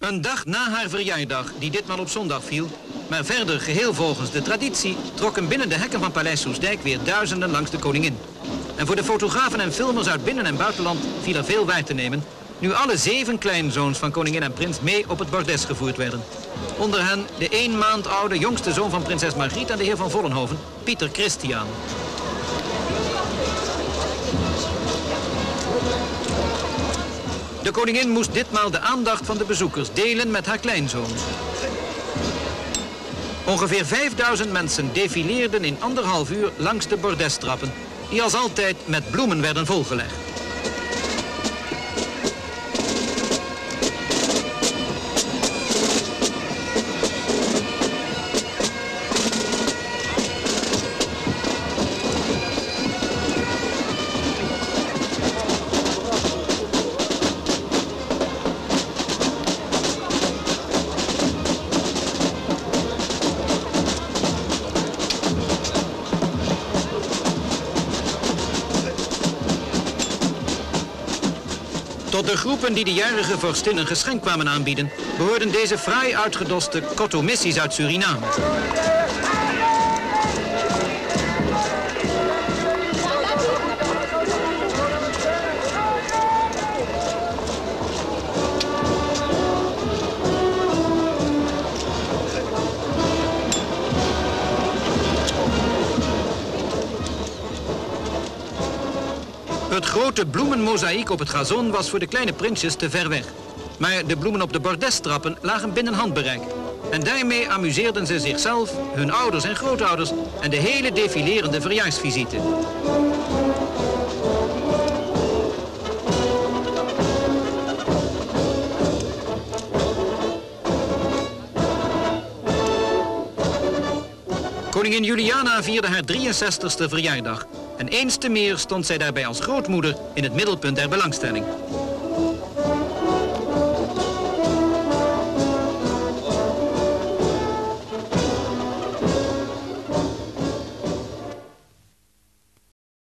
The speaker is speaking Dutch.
Een dag na haar verjaardag, die ditmaal op zondag viel, maar verder geheel volgens de traditie, trokken binnen de hekken van Paleis Soesdijk weer duizenden langs de koningin. En voor de fotografen en filmers uit binnen- en buitenland viel er veel waar te nemen, nu alle zeven kleinzoons van koningin en prins mee op het bordes gevoerd werden. Onder hen de één maand oude jongste zoon van prinses Margriet en de heer van Vollenhoven, Pieter Christian. De koningin moest ditmaal de aandacht van de bezoekers delen met haar kleinzoons. Ongeveer 5000 mensen defileerden in anderhalf uur langs de bordestrappen, die als altijd met bloemen werden volgelegd. Tot de groepen die de jarige vorstin een geschenk kwamen aanbieden, behoorden deze fraai uitgedoste kotomissies uit Suriname. Het grote bloemenmozaïek op het gazon was voor de kleine prinsjes te ver weg. Maar de bloemen op de bordestrappen lagen binnen handbereik. En daarmee amuseerden ze zichzelf, hun ouders en grootouders en de hele defilerende verjaarsvisite. Koningin Juliana vierde haar 63ste verjaardag. En eens te meer stond zij daarbij als grootmoeder in het middelpunt der belangstelling.